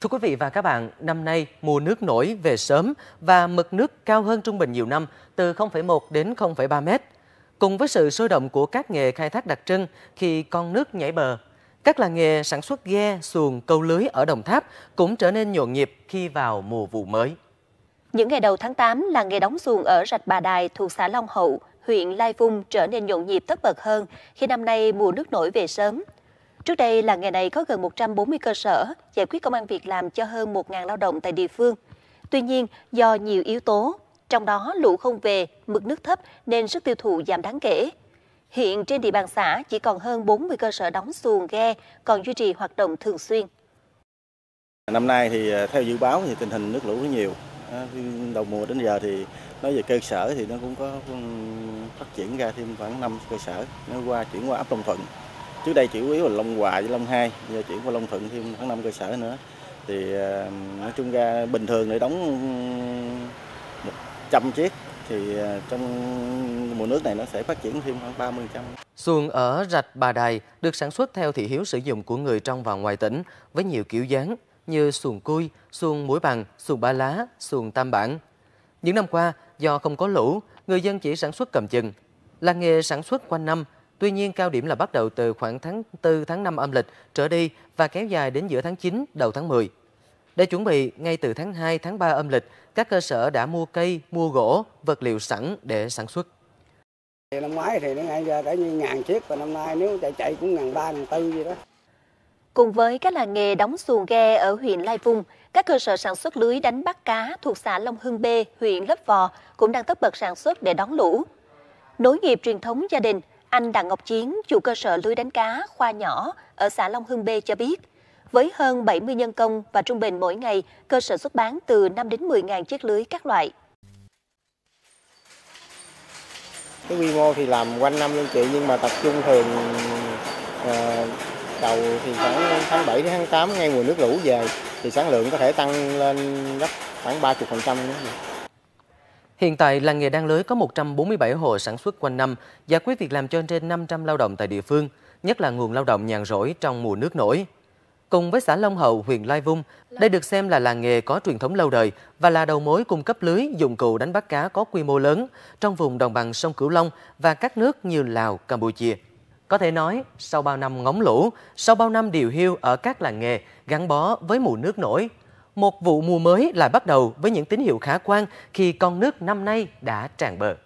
Thưa quý vị và các bạn, năm nay mùa nước nổi về sớm và mực nước cao hơn trung bình nhiều năm từ 0,1 đến 0,3 mét. Cùng với sự sôi động của các nghề khai thác đặc trưng khi con nước nhảy bờ, các làng nghề sản xuất ghe, xuồng, câu lưới ở Đồng Tháp cũng trở nên nhộn nhịp khi vào mùa vụ mới. Những ngày đầu tháng 8, làng nghề đóng xuồng ở Rạch Bà Đài thuộc xã Long Hậu, huyện Lai Vung trở nên nhộn nhịp tất bật hơn khi năm nay mùa nước nổi về sớm. Trước đây, làng nghề này có gần 140 cơ sở giải quyết công an việc làm cho hơn 1.000 lao động tại địa phương. Tuy nhiên, do nhiều yếu tố, trong đó lũ không về, mực nước thấp nên sức tiêu thụ giảm đáng kể. Hiện trên địa bàn xã chỉ còn hơn 40 cơ sở đóng xuồng ghe còn duy trì hoạt động thường xuyên. Năm nay thì à, theo dự báo thì tình hình nước lũ rất nhiều. À, đầu mùa đến giờ thì nói về cơ sở thì nó cũng có phát triển ra thêm khoảng 5 cơ sở nó qua chuyển qua ấp Long Thuận trước đây chủ yếu là Long Hòa với Long Hai giờ chuyển qua Long Thuận thêm khoảng năm cơ sở nữa thì ờ, nói chung ra bình thường để đóng 100 chiếc thì ờ, trong mùa nước này nó sẽ phát triển thêm khoảng 30 trăm. Xuồng ở rạch Bà Đài được sản xuất theo thị hiếu sử dụng của người trong và ngoài tỉnh với nhiều kiểu dáng như xuồng cui, xuồng mũi bằng, xuồng ba lá, xuồng tam bản. Những năm qua, do không có lũ, người dân chỉ sản xuất cầm chừng. Làng nghề sản xuất quanh năm Tuy nhiên, cao điểm là bắt đầu từ khoảng tháng 4 tháng 5 âm lịch trở đi và kéo dài đến giữa tháng 9 đầu tháng 10. Để chuẩn bị, ngay từ tháng 2, tháng 3 âm lịch, các cơ sở đã mua cây, mua gỗ, vật liệu sẵn để sản xuất. Năm ngoái thì nó ngay giờ cả như ngàn chiếc và năm nay nếu chạy chạy cũng ngàn ba, ngàn tư gì đó. Cùng với các làng nghề đóng xuồng ghe ở huyện Lai Vung, các cơ sở sản xuất lưới đánh bắt cá thuộc xã Long Hưng B, huyện Lấp Vò cũng đang tất bật sản xuất để đón lũ. Nối nghiệp truyền thống gia đình, anh Đặng Ngọc Chiến, chủ cơ sở lưới đánh cá khoa nhỏ ở xã Long Hưng B cho biết, với hơn 70 nhân công và trung bình mỗi ngày, cơ sở xuất bán từ 5 đến 10 ngàn chiếc lưới các loại. Cái quy mô thì làm quanh năm luôn chị, nhưng mà tập trung thường à, đầu thì khoảng tháng 7 đến tháng 8 ngay mùa nước lũ về thì sản lượng có thể tăng lên gấp khoảng 30% nữa. Hiện tại, làng nghề đan lưới có 147 hộ sản xuất quanh năm, giải quyết việc làm cho trên 500 lao động tại địa phương, nhất là nguồn lao động nhàn rỗi trong mùa nước nổi. Cùng với xã Long Hậu, huyện Lai Vung, đây được xem là làng nghề có truyền thống lâu đời và là đầu mối cung cấp lưới dụng cụ đánh bắt cá có quy mô lớn trong vùng đồng bằng sông Cửu Long và các nước như Lào, Campuchia. Có thể nói, sau bao năm ngóng lũ, sau bao năm điều hưu ở các làng nghề gắn bó với mùa nước nổi, một vụ mùa mới lại bắt đầu với những tín hiệu khả quan khi con nước năm nay đã tràn bờ.